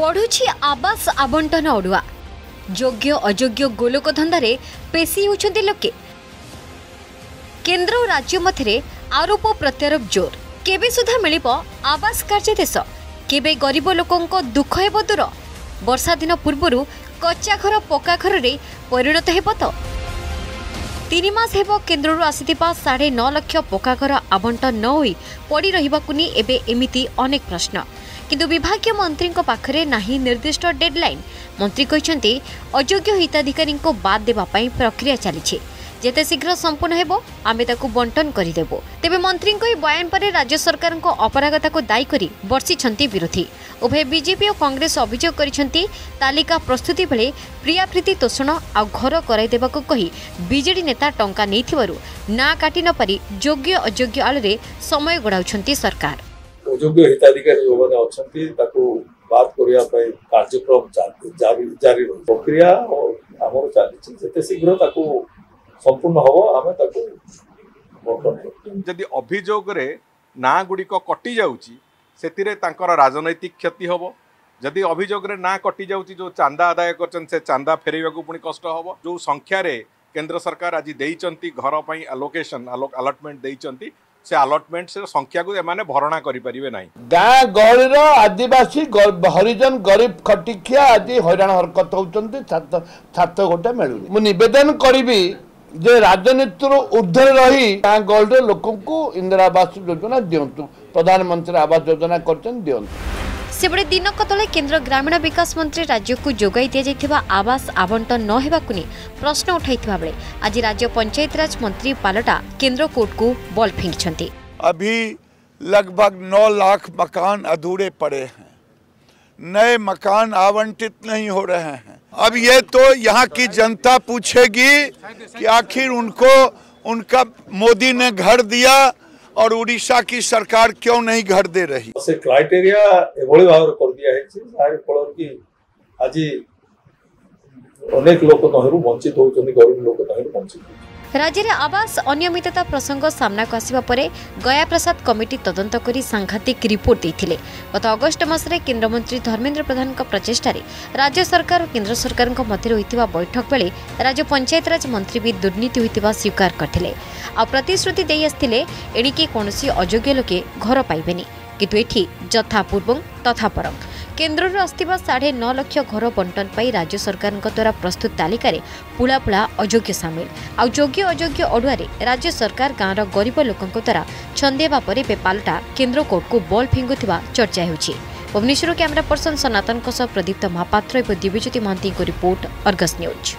ବଢ଼ୁଛି ଆବାସ ଆବଣ୍ଟନ ଅଡ଼ୁଆ ଯୋଗ୍ୟ ଅଯୋଗ୍ୟ ଗୋଲକ ଧନ୍ଦାରେ ପେଶି ହେଉଛନ୍ତି ଲୋକେ କେନ୍ଦ୍ର ଓ ରାଜ୍ୟ ମଧ୍ୟରେ ଆରୋପ ପ୍ରତ୍ୟାରୋପ ଜୋର କେବେ ସୁଦ୍ଧା ମିଳିବ ଆବାସ କାର୍ଯ୍ୟାଦେଶ କେବେ ଗରିବ ଲୋକଙ୍କ ଦୁଃଖ ହେବ ଦୂର ବର୍ଷା ଦିନ ପୂର୍ବରୁ କଚ୍ଚା ଘର ପକ୍କା ଘରରେ ପରିଣତ ହେବ ତ ତିନି ମାସ ହେବ କେନ୍ଦ୍ରରୁ ଆସିଥିବା ସାଢ଼େ ନଅ ଲକ୍ଷ ପକ୍କା ଘର ଆବଣ୍ଟନ ନ ହୋଇ ପଡ଼ି ରହିବାକୁ ନେଇ ଏବେ ଏମିତି ଅନେକ ପ୍ରଶ୍ନ किन विभागीय मन्त्रीको पाखेर नै निर्दिष्ट डेडल मन्त्री अयोग्य हिताधिक बाद देवाई प्रक्रिया चाहिँ जति शीघ्र सम्पूर्ण हौ आमे बण्टन गरिदेबु तेह्र मन्त्रीको यो बयान परे राज्य सरकार को सरकारको अपरागताको दायी बर्षिचन विरोधी उभय बीजेपी विजेपि कङ्ग्रेस अभियोग गरि प्रस्तुति बेले प्रिया प्रीति तोषण आ घर कही विजेडी नेता टाइम ना काटि नपारी जग्य अज्य आलियर समय गढाउँछ ଯୋଗ୍ୟ ହିତାଧିକାରୀ ଯେଉଁମାନେ ଅଛନ୍ତି ତାକୁ ବାଦ କରିବା ପାଇଁ କାର୍ଯ୍ୟକ୍ରମ ଜାରି ଜାରି ରହିଛି ପ୍ରକ୍ରିୟା ଆମର ଚାଲିଛି ଯେତେ ଶୀଘ୍ର ତାକୁ ସମ୍ପୂର୍ଣ୍ଣ ହେବ ଆମେ ତାକୁ ଯଦି ଅଭିଯୋଗରେ ନାଁ ଗୁଡ଼ିକ କଟି ଯାଉଛି ସେଥିରେ ତାଙ୍କର ରାଜନୈତିକ କ୍ଷତି ହେବ ଯଦି ଅଭିଯୋଗରେ ନାଁ କଟି ଯାଉଛି ଯେଉଁ ଚାନ୍ଦା ଆଦାୟ କରିଛନ୍ତି ସେ ଚାନ୍ଦା ଫେରାଇବାକୁ ପୁଣି କଷ୍ଟ ହେବ ଯେଉଁ ସଂଖ୍ୟାରେ କେନ୍ଦ୍ର ସରକାର ଆଜି ଦେଇଛନ୍ତି ଘର ପାଇଁ ଆଲୋକେସନ୍ ଆଲୋ ଆଲଟମେଣ୍ଟ ଦେଇଛନ୍ତି से अलॉटमेंट से संख्या को माने भरणા કરી પરিবে નહી ગા ગોળરો આદિવાસી ગોહરીજન ગરીબ ખટિક્યા આદી હૈરાણ હરકત હોઉચંતે છાત છાત ગોટા મેળુ મુ નિવેદન કરીબી જે રાજનેતરૂ ઉદ્ધર રહી તા ગોળડે લોકકો કો ઇન્દિરાબાધ યોજના દયો પ્રધાનમંત્રી આવાસ યોજના કરતન દયો सेभि दिनक ते केन्द्र ग्रामीण विकास मंत्री राज्य को जगै दि जा आवास आवंटन नाक प्रश्न उठाई बेले आज राज्य पंचायतराज मंत्री पालटा केन्द्र कोर्ट को बल फिंगी अभी लगभग 9 लाख मकान अधूरे पड़े हैं नए मकान आवंटित नहीं हो रहे हैं अब ये तो यहाँ की जनता पूछेगी कि आखिर उनको उनका मोदी ने घर दिया और उड़ीसा की सरकार क्यों नहीं घर दे रही से क्राइटेरिया एभଳି ଭାବରେ କରି ଦିଆହେଇଛି ଯାହାରି ଫଳରେ କି ଆଜି ଅନେକ ଲୋକ ତହିଁରୁ ବଞ୍ଚିତ ହେଉଛନ୍ତି ଗରିବ ଲୋକ ତହିଁରୁ ବଞ୍ଚିତ ହେଉଛନ୍ତି राज्य आवास अनियमितता प्रसंग सामना सामनाक्र आसवा गया प्रसाद कमिटी तदंत तद साङ्घातिक रिपोर्ट गत अगस्ट मासे केन्द्रमन्त्री धर्मेन्द्र प्रधानको प्रचेष्ट राज्य सरकार सरकारको मध्य बैठक बेले राज्य पञ्चायतराज मन्त्री दुर्नीति स्वीकार गरि प्रतिश्रुतिआक अजो लोके घर पाबेनीपूर्वं तथापरङ केन्द्र आसक साढे न लक्ष घर बन्टन द्वारा प्रस्तुत तालिका रे पुलापुला अयोग्य शामिल सामेल आउ्य अजो्य अडुवे राज्य सरकार गाँ र गरीब लोकद्वारा छन्देवा बेपालटा केन्द्रकर्टको बल्ब फिङ्गे चर्चा हुन्छ भुवेश्वर क्यमेरा पर्सन सनातन सनातनको सह प्रदीप्त महापत्र दिव्यज्योति महान्तको रिपोर्ट अर्गस न्यूज़